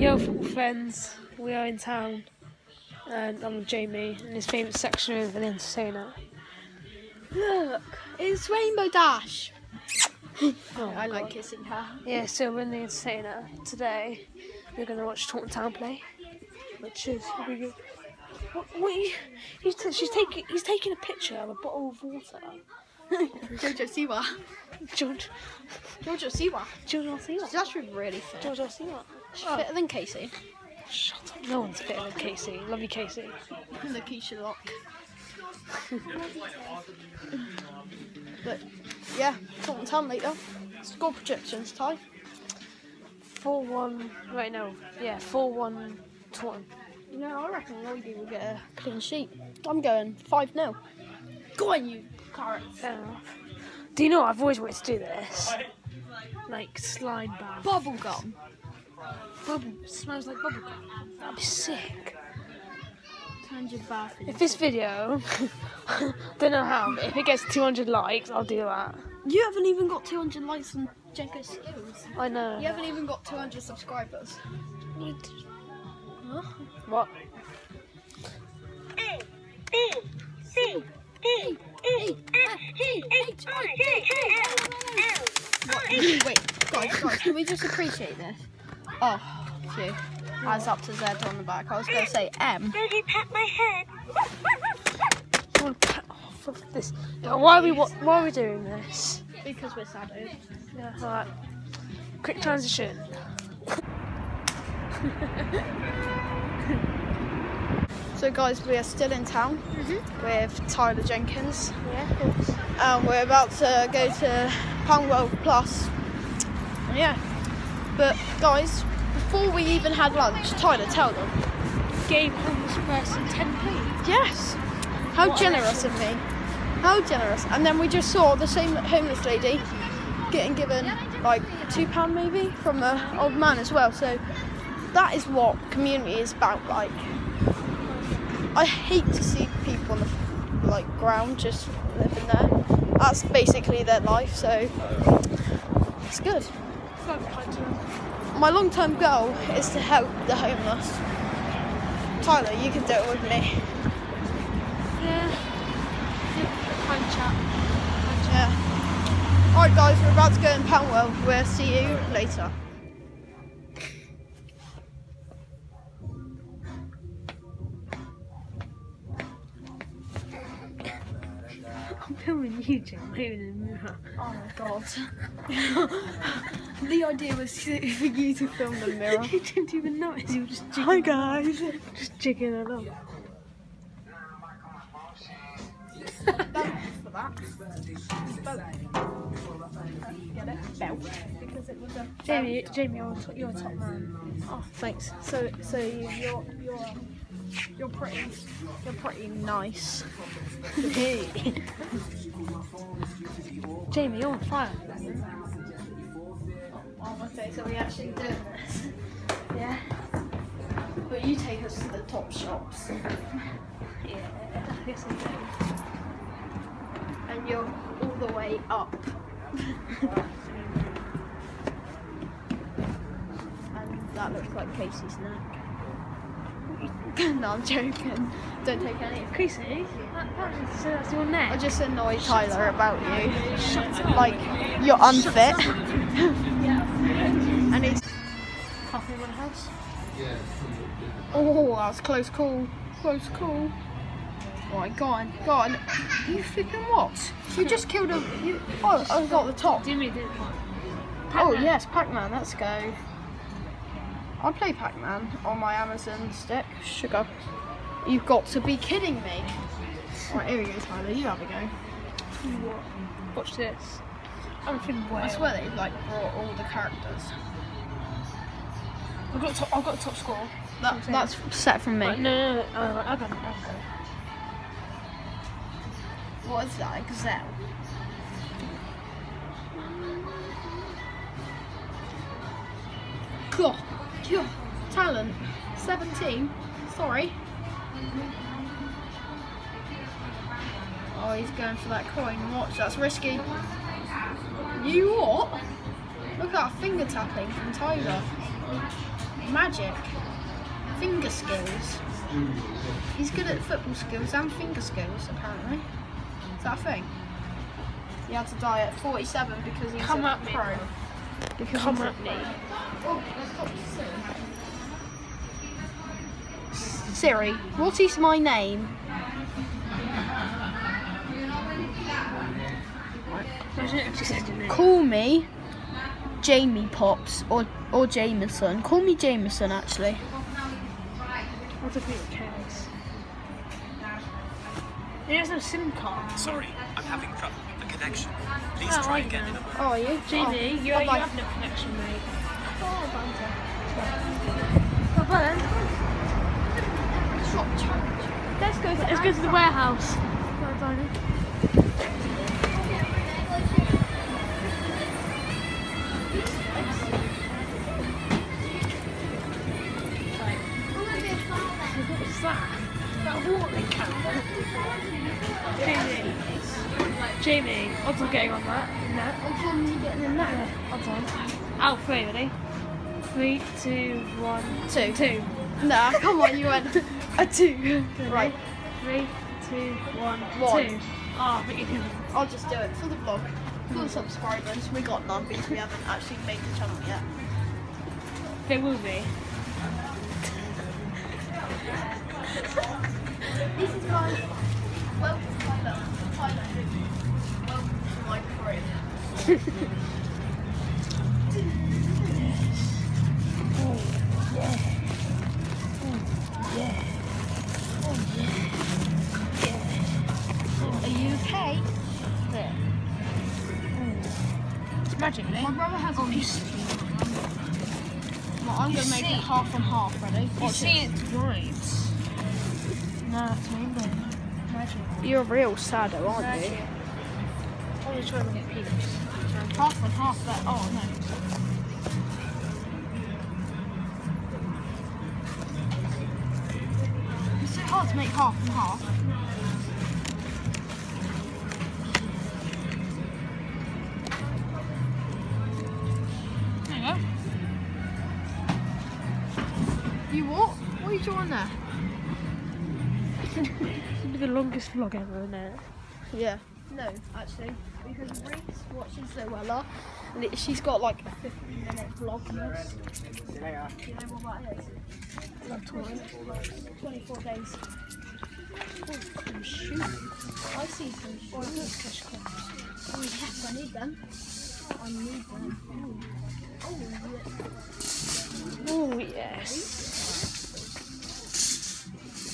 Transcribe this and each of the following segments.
Yo, football friends, we are in town, and I'm with Jamie in his favourite section of an entertainer. Look, it's Rainbow Dash. Oh, I God. like kissing her. Yeah, so we're in the entertainer. Today, we're going to watch Taunton Town play, which is really good. What, what you, he's, she's taking, he's taking a picture of a bottle of water. Jojo Siwa. George, Jojo Siwa. I'll see She's actually really fit. I'll see. She's fitter than Casey. Shut up. No one's fitter than Casey. Love you, Casey. Lakeisha Lock. but yeah, Taunton Town later. Score projections, Ty. 4 1. Right, no. Yeah, 4 1 Taunton. know, I reckon Lloydie will get a clean sheet. I'm going 5 0. Go on, you Do you know, I've always wanted to do this. Like slide bath. Bubble gum. Bubble smells like bubble gum. That'd be sick. Turns your bath If this video, don't know how, if it gets 200 likes, I'll do that. You haven't even got 200 likes on Jenko Skills. I know. You haven't even got 200 subscribers. Huh? What? Can we just appreciate this? Oh, phew. Eyes up to Z on the back. I was going to say M. Daddy, pat my head. I wanna pat off of this. Why are we wa- Why are we doing this? Because we're sad. Yeah. Alright. Quick transition. So, guys, we are still in town with Tyler Jenkins. Yeah, of course. Um, we're about to go to Poundworld Plus. Yeah. But, guys, before we even had lunch, Tyler, tell them. Gave homeless person 10p. Yes. How What generous of me. How generous. And then we just saw the same homeless lady getting given like two pound maybe from an old man as well. So that is what community is about. Like I hate to see people on the like ground just living there. That's basically their life. So it's good. My long term goal is to help the homeless. Tyler, you can do it with me. Yeah. Yeah. Alright guys, we're about to go in Poundworld. We'll see you later. I'm filming you, Jim. I'm in the mirror. Oh my god. the idea was for you to film the mirror. you didn't even notice. You were just jigging. Hi guys. Just jigging along. for that. It? Belt. Because it was a Jamie, Jamie, you're, a top- you're a top man. Oh, thanks. So, so you- you're you're you're pretty you're pretty nice. Jamie, you're on fire. Oh, okay, so we actually doing this. Yeah. But you take us to the top shops, Yeah, I do. and you're all the way up. and that looks like Casey's neck. No, I'm joking. Don't take any. Casey, that, that, so uh, that's your neck. I just annoy Tyler about you. Like you're unfit. yeah. and he's Coffee in my house. oh, that's close call. Close call. Right, go on, go on. You flipping what? You just killed a. You, oh, I got the top. Jimmy did. Oh yes, Pac-Man. Let's go. I play Pac-Man on my Amazon stick. Sugar. You've got to be kidding me. Right, here we go, Tyler. You have a go. Watch this. I'm feeling I swear they've like brought all the characters. I've got top, I've got top score. That, that's set from me. Right, no, no, no. Oh, right, I got it. I got it. What is that? Gazelle. Cool. Talent. 17. Sorry. Oh, he's going for that coin. Watch, that's risky. You what? Look at that finger tapping from Tiger. Magic. Finger skills. He's good at football skills and finger skills, apparently. Is that a thing? He had to die at 47 because he's Come a at me. pro. Because Come at me. Oh, Siri, what is my name? She said your name. Call me Jamie Pops or or Jameson. Call me Jameson actually. What if it cares? He has no SIM card. Sorry, I'm having trouble with the connection. Please Oh, try again in a moment. Oh, oh are you? Jamie, oh, you, you bye-bye. have no connection, mate. Let's go. To let's go to the warehouse. What's that? That watering can. Jamie. Jamie, on getting on that. No. You getting in that. Out ready? Three, two, one, Two. two. Nah, come on, you went a two. Right, Three, two, one, One. two. Oh, but you can. I'll just do it for the vlog. For the subscribers, we got none because we haven't actually made the channel yet. They will be. This is my welcome to my love. Welcome to my crib. magic, eh? My brother has a piece well, I'm going to make it half and half, ready? You Watch see it right. Nah, it's rainbow. Magic. You're a real saddo, aren't Magic. I'm trying to get peeps. Half and half that. Oh no. It's so hard to make half and half. Longest vlog ever, isn't it? Yeah. No, actually, because Reese watches Zoella, and it, she's got like a 15 minute vlog. Do you know what that is? Love time. 24 days. Oh, some shoes. I see some Oh, shoes. look. Oh yes, I need them. I need them. Oh, Oh, yes.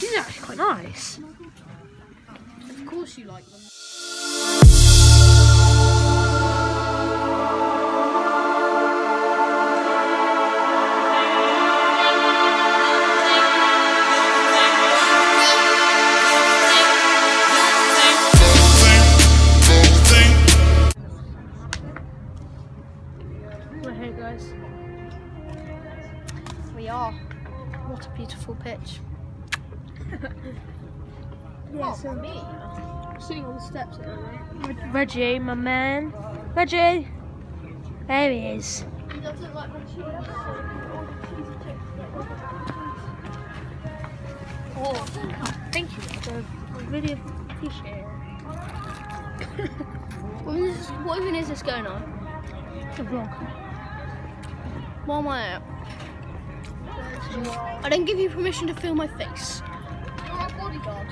These are actually quite nice. Course you like them. Me. sitting on the steps at. Reggie, my man. Reggie! There he is. He does look like oh, oh, thank you. I really appreciate it. What, is, what even is this going on? The vlog. Why am I out? I don't give you permission to film my face. You're my bodyguard.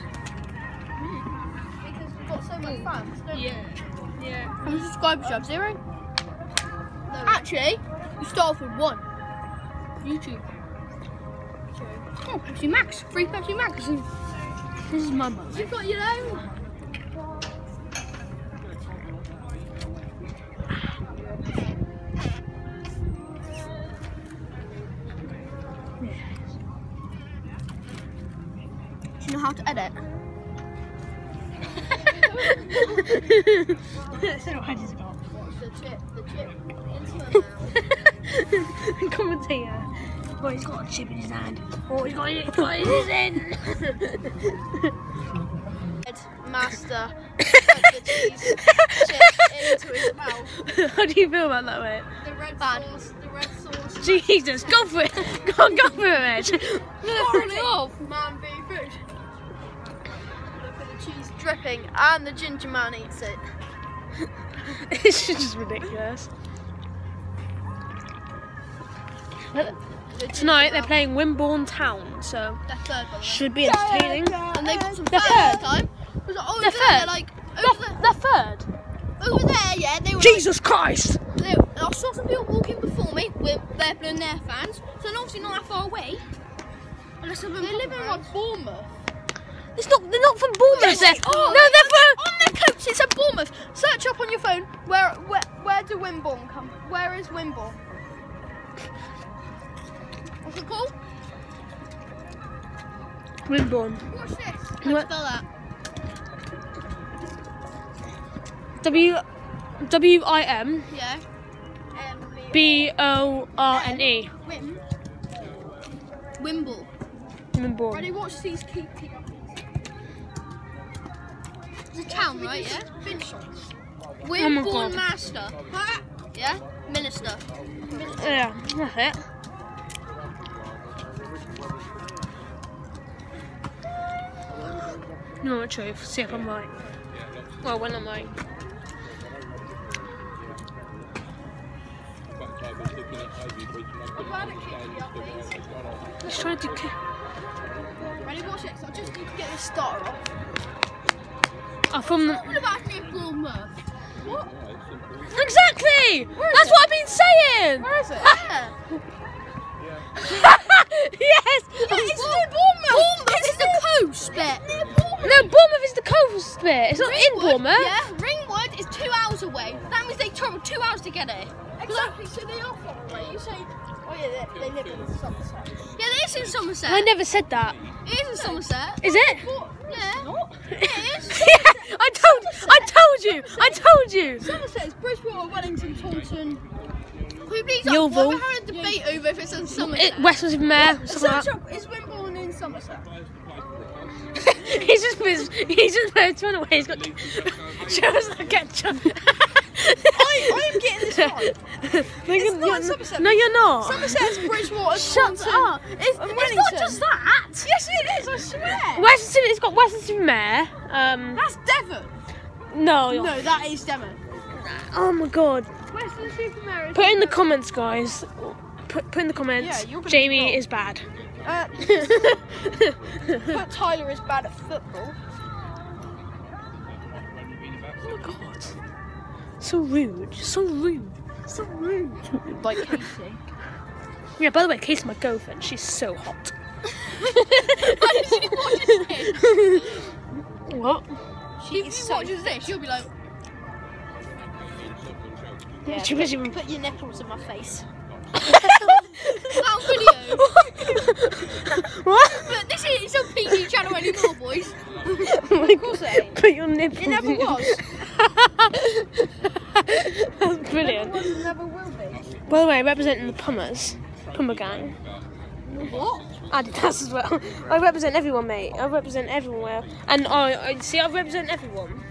Because we've got so many fans, don't Yeah. Yeah. How many subscribers you have? Zero? No. Actually, you start off with one. YouTube. Oh, Pepsi Max. Free Pepsi Max. This is my mum. You've got your own. So what has got? The chip, the chip into Commentator. Oh, he's got a chip in his hand. Oh, he's got it, it in his hand. Master, cheese chip into his mouth. How do you feel about that, mate? The red sauce, the red sauce. Jesus, go for it. Go on, go for it, mate. Quarreling off. Man be food. Look at the cheese dripping and the ginger man eats it. it's just ridiculous. Tonight they're playing Wimborne Town, so They're third, by the way. should be entertaining. And they got some They're fans third. this time. Like, oh, They're over there, third. like They're, over, there, they're third. over there, yeah. They were. Jesus Christ! They, I saw some people walking before me with their and their fans, so they're obviously not that far away. Unless they live in like Bournemouth. It's not. They're not from Bournemouth. They're, Oh, no, they're from. on oh, their coats. It said Bournemouth. Search up on your phone. Where where where do Wimborne come? Where is Wimborne? What's it called? Wimborne. Watch this. Spell that? W. W I M Yeah. M B O R N E. Wim. Wimble. Wimborne. Ready? Watch these key key. It's a town, right? Yeah. Vincent's. Oh Wimborne God. Master. Yeah. Minister. Yeah, that's it. No, the truth. See if I'm right. Well, when I'm right. He's trying to Ready? Watch this. I just need to get this starter off. Oh, from the. What about me at Bournemouth? Exactly! That's what I've been saying! Where is it? yes! it's near Bournemouth. Bournemouth is the coast bit. No, Bournemouth is the coast bit. It's not in Bournemouth. Yeah, Ringwood is two hours away. That means they travel two hours to get here. Exactly. So they are far away. You say, oh yeah, they, they live in Somerset. Yeah, it is in Somerset. I never said that. It is in Somerset. Is it? Yeah. It is. yeah, I told, I told you, I told you. Somerset is Bridgwater, Wellington, Taunton. Who please? Yeovil. Why we're having a debate over if it's in Somerset? It, Westminster Mayor. Search Something like. Is Wimborne in Somerset? he's just, put- he's just put his away. He's got. Show us the ketchup. I, I'm getting this right. no, you're, not you're- Somerset. no, you're not. Somerset's Bridgwater, Shut Taunton, up. It's, and it's not Wellington. just that. Yes, it is. I swear. Westminster, it's got Westminster Mayor. Um, That's Devon. no, you're- No, that is Devon. Oh my god. Weston-super-Mare. Put in the comments, guys. Put, put in the comments. Yeah, you're Jamie be is bad. Uh, put Tyler is bad at football. Oh my god. So rude. So rude. So rude. Like Casey. Yeah, by the way, Casey's my girlfriend. She's so hot. what? She if she watches this, she'll be like, yeah, She was even. put your nipples in my face. that video. what? But this is it's on PG channel anymore, boys. Oh my course God. it ain't. Put your nipples. It never in- was. That's brilliant. It never will be. By the way, representing the Pummers, Pummer gang, What? Adidas as well. I represent everyone, mate. I represent everywhere, and I, I see. I represent everyone.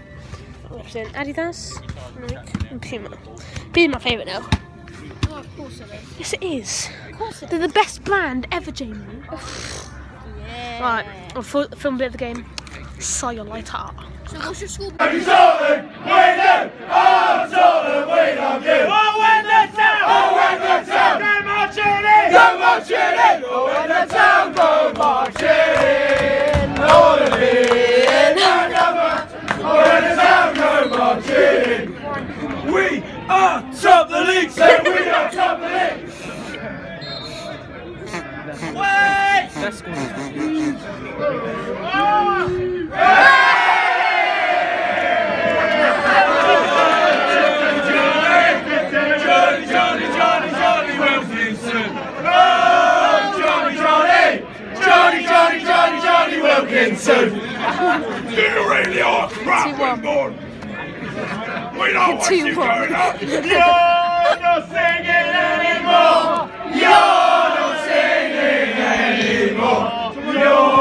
I represent Adidas, Nike, and Puma. Puma's my favourite now. Oh, of course it is. Yes, it is. Of course it They're the best brand ever, Jamie. Yeah. Right, I'll fi- film a bit of the game. See you later. So what's your school? We are top the league, say we are top the league. Wait! Johnny, Johnny, Johnny, Johnny Wilkinson. Oh, Johnny, Johnny, Johnny, Johnny, Johnny, Johnny Wilkinson. Are crap, We don't want you going up. You're not singing anymore. You're not singing anymore. You're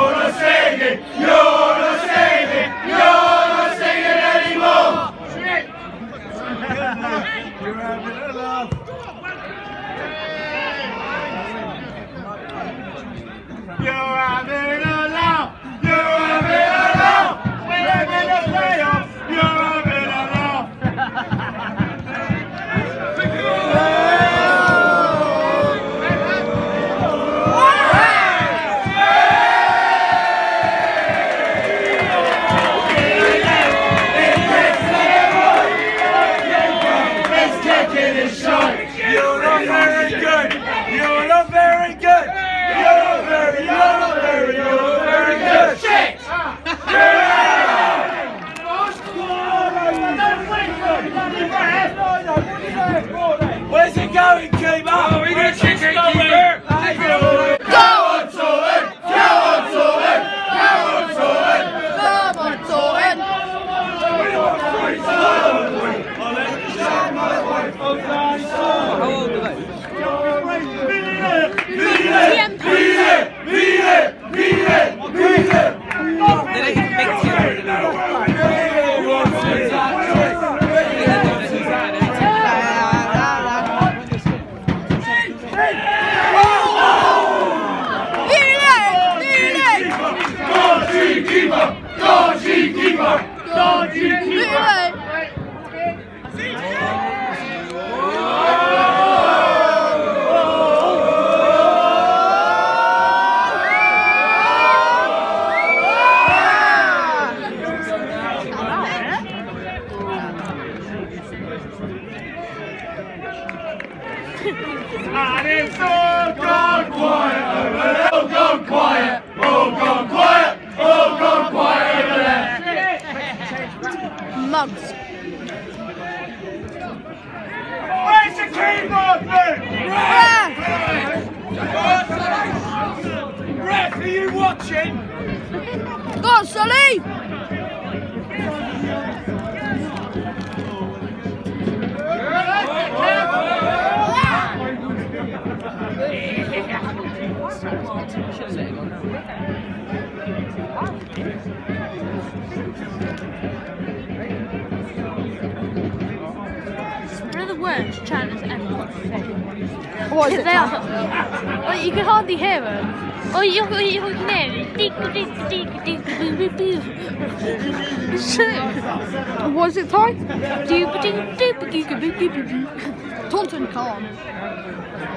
And it's all gone quiet over there. All gone quiet. All gone quiet. All gone quiet over there. Mugs. Where's the keyboard, man? Ref, are you watching? Go on, Sully. Of the worst chanters ever. What is it? They are. Tom? Well, you can hardly hear them. Oh, you, you, you can hear it. Dick, dick, dick, dick, boo, boo, boo. What is it, Ty? Doop, doop, doop, doop, doop, doop, doop. Taunton can't.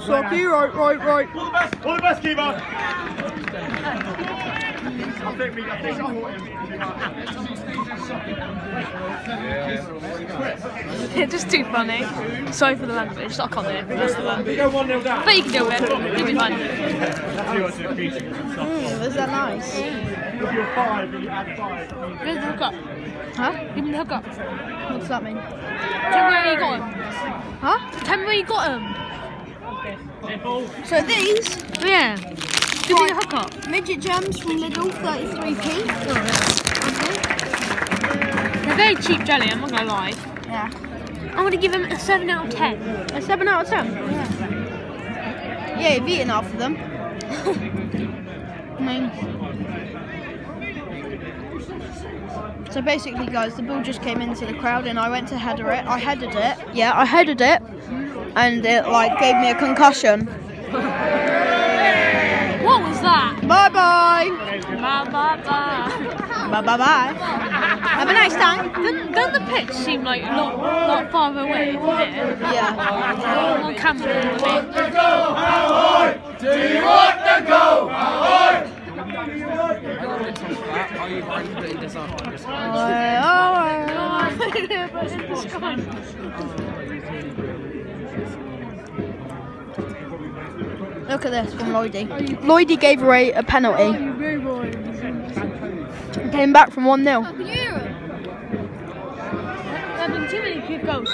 Socky, right, right, right. All the best, all the best, keeper. I think we got this. Just too funny. Sorry for the language. I can't do it. Just the language. We go 1 0 down. But you can deal with it. You'll be fine. Mm, is that nice? If you're 5, you add 5. Give me the hookup. Huh? Give me the hookup. What does that mean? Tell me where you got him. Huh? Tell me where you got him. So these Yeah. Give me the hookup. midget gems from Lidl, 33p. They're very cheap jelly, I'm not gonna lie. Yeah. I'm gonna give them a 7 out of 10. A 7 out of 10? Yeah, you've eaten half of them. I mean. So basically, guys, the ball just came into the crowd and I went to header it. I headed it. Yeah, I headed it. And it, like, gave me a concussion. What was that? Bye bye. Bye bye bye. Bye bye bye. Have a nice time. Doesn't, doesn't the pitch seem like not, not far away from here? Yeah. On camera a bit. The goal, ahoy! Do you want the goal, ahoy? Look at this from Lloydie. Lloydie gave away a penalty. Oh, Came back from 1 0. There have been too many good goals.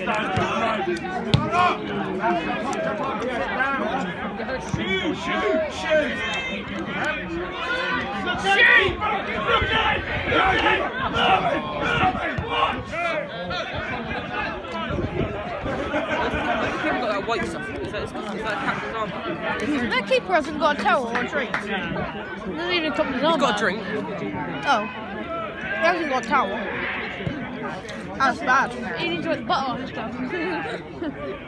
Shoot, shoot, shoot! Shoot! Look at it! Look at it! Love it! Love it! Keeper got that white stuff. Is that, is that captain's armband? That keeper hasn't got a towel or a drink. Doesn't even to He's got a drink. Oh. He hasn't got a towel. That's bad. He needs to put butter on his stuff.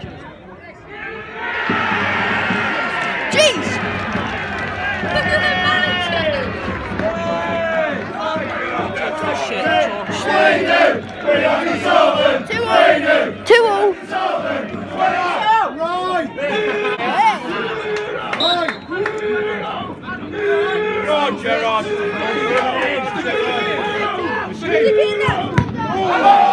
Jeez! Shit, Josh. Two all. Two all. God, Gerard! Sliced it.